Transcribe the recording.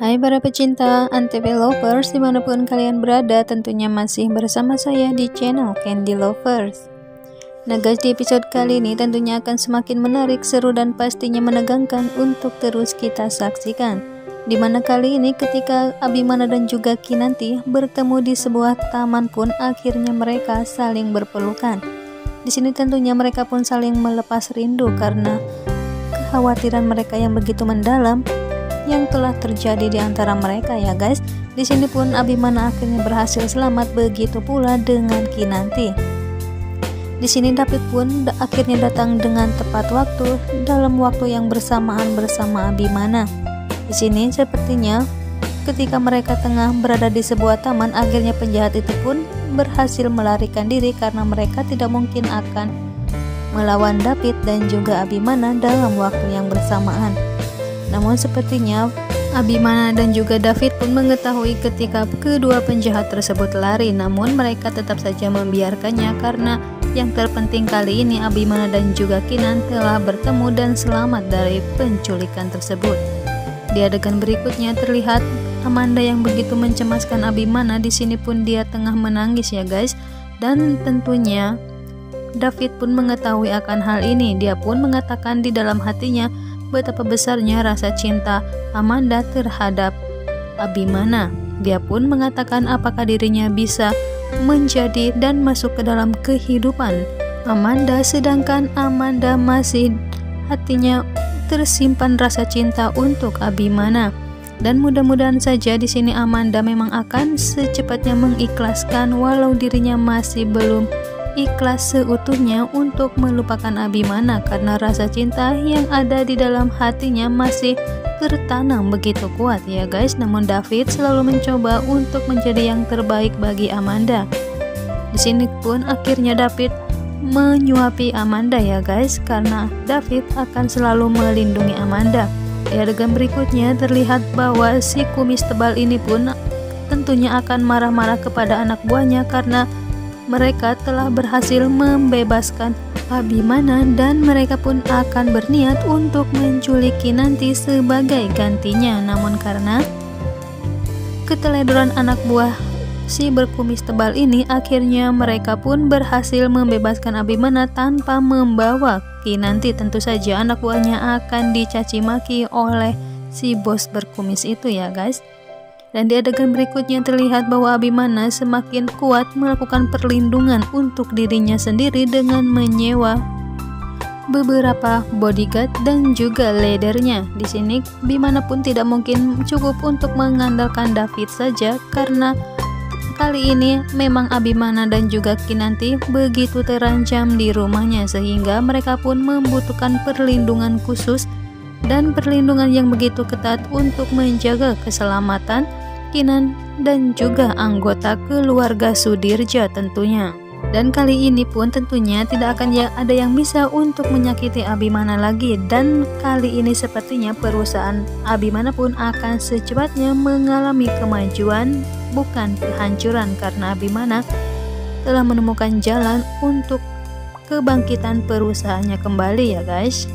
Hai para pecinta Antv Lovers di mana pun kalian berada tentunya masih bersama saya di channel Candy Lovers. Nah guys di episode kali ini tentunya akan semakin menarik, seru dan pastinya menegangkan untuk terus kita saksikan. Di mana kali ini ketika Abimana dan juga Kinanti bertemu di sebuah taman pun akhirnya mereka saling berpelukan. Di sini tentunya mereka pun saling melepas rindu karena kekhawatiran mereka yang begitu mendalam yang telah terjadi di antara mereka ya guys. Di sini pun Abimana akhirnya berhasil selamat begitu pula dengan Kinanti. Di sini David pun akhirnya datang dengan tepat waktu dalam waktu yang bersamaan bersama Abimana. Di sini sepertinya ketika mereka tengah berada di sebuah taman akhirnya penjahat itu pun berhasil melarikan diri karena mereka tidak mungkin akan melawan David dan juga Abimana dalam waktu yang bersamaan. Namun sepertinya Abimana dan juga David pun mengetahui ketika kedua penjahat tersebut lari namun mereka tetap saja membiarkannya karena yang terpenting kali ini Abimana dan juga Kinan telah bertemu dan selamat dari penculikan tersebut. Di adegan berikutnya terlihat Amanda yang begitu mencemaskan Abimana di sini pun dia tengah menangis ya guys dan tentunya David pun mengetahui akan hal ini. Dia pun mengatakan di dalam hatinya betapa besarnya rasa cinta Amanda terhadap Abimana. Dia pun mengatakan apakah dirinya bisa menjadi dan masuk ke dalam kehidupan Amanda sedangkan Amanda masih hatinya tersimpan rasa cinta untuk Abimana. Dan mudah-mudahan saja di sini Amanda memang akan secepatnya mengikhlaskan walau dirinya masih belum ikhlas seutuhnya untuk melupakan Abimana karena rasa cinta yang ada di dalam hatinya masih tertanam begitu kuat ya guys. Namun David selalu mencoba untuk menjadi yang terbaik bagi Amanda. Di sini pun akhirnya David menyuapi Amanda ya guys karena David akan selalu melindungi Amanda. Di adegan berikutnya terlihat bahwa si kumis tebal ini pun tentunya akan marah-marah kepada anak buahnya karena mereka telah berhasil membebaskan Abimana dan mereka pun akan berniat untuk menculiki nanti sebagai gantinya. Namun karena keteledoran anak buah si berkumis tebal ini, akhirnya mereka pun berhasil membebaskan Abimana tanpa membawa Kinanti. Tentu saja anak buahnya akan dicaci maki oleh si bos berkumis itu ya guys. Dan di adegan berikutnya terlihat bahwa Abimana semakin kuat melakukan perlindungan untuk dirinya sendiri dengan menyewa beberapa bodyguard dan juga leadernya. Di sini Bimana pun tidak mungkin cukup untuk mengandalkan David saja karena kali ini memang Abimana dan juga Kinanti begitu terancam di rumahnya sehingga mereka pun membutuhkan perlindungan khusus dan perlindungan yang begitu ketat untuk menjaga keselamatan Kinan dan juga anggota keluarga Sudirja tentunya. Dan kali ini pun tentunya tidak akan ya ada yang bisa untuk menyakiti Abimana lagi dan kali ini sepertinya perusahaan Abimana pun akan secepatnya mengalami kemajuan bukan kehancuran karena Abimana telah menemukan jalan untuk kebangkitan perusahaannya kembali ya guys.